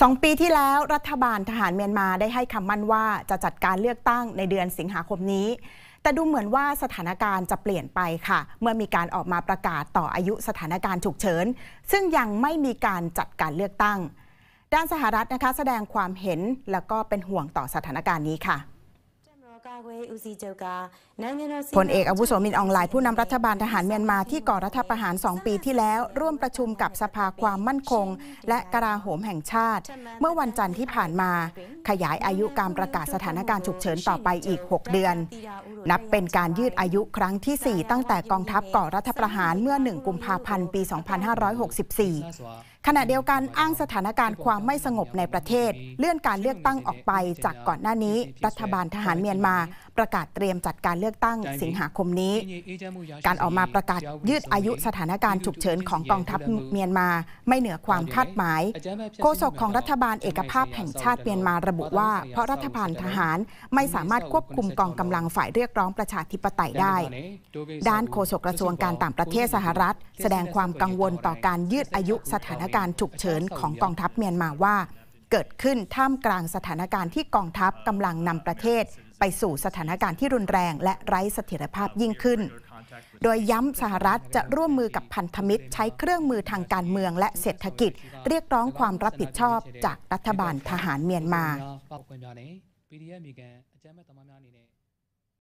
สองปีที่แล้วรัฐบาลทหารเมียนมาได้ให้คำมั่นว่าจะจัดการเลือกตั้งในเดือนสิงหาคมนี้ แต่ดูเหมือนว่าสถานการณ์จะเปลี่ยนไปค่ะ เมื่อมีการออกมาประกาศต่ออายุสถานการณ์ฉุกเฉิน ซึ่งยังไม่มีการจัดการเลือกตั้ง ด้านสหรัฐนะคะแสดงความเห็นแล้วก็เป็นห่วงต่อสถานการณ์นี้ค่ะ พลเอกอาวุโสมินอองไลน์ผู้นำรัฐบาลทหารเมียนมาที่ก่อรัฐประหาร 2 ปีที่แล้ว ร่วมประชุมกับสภาความมั่นคง และกราโหมแห่งชาติ เมื่อวันจันทร์ที่ผ่านมา ขยายอายุการประกาศสถานการณ์ฉุกเฉินต่อไปอีก 6 เดือน นับเป็นการยืดอายุครั้งที่ 4 ตั้งแต่กองทัพก่อรัฐประหารเมื่อ 1 กุมภาพันธ์ ปี 2564 ขณะเดียวกันอ้างสถานการณ์ความไม่สงบในประเทศ เลื่อนการเลือกตั้งออกไปจากก่อนหน้านี้ รัฐบาลทหารเมียนมาประกาศเตรียมจัดการเลือกตั้งสิงหาคมนี้ การออกมาประกาศยืดอายุสถานการณ์ฉุกเฉินของกองทัพเมียนมาไม่เหนือความคาดหมาย โฆษกของรัฐบาลเอกภาพแห่งชาติเมียนมาระบุว่า เพราะรัฐบาลทหารไม่สามารถควบคุมกองกำลังฝ่ายเรียกร้องประชาธิปไตยได้ ด้านโฆษกกระทรวงการต่างประเทศสหรัฐ แสดงความกังวลต่อการยืดอายุสถานการณ์ฉุกเฉินของกองทัพเมียนมาว่า เกิดขึ้นท่ามกลางสถานการณ์ที่กองทัพกำลังนำประเทศ ไปสู่สถานการณ์ที่รุนแรงและไร้เสถียรภาพยิ่งขึ้น โดยย้ำสหรัฐจะร่วมมือกับพันธมิตร ใช้เครื่องมือทางการเมืองและเศรษฐกิจ เรียกร้องความรับผิดชอบจากรัฐบาลทหารเมียนมา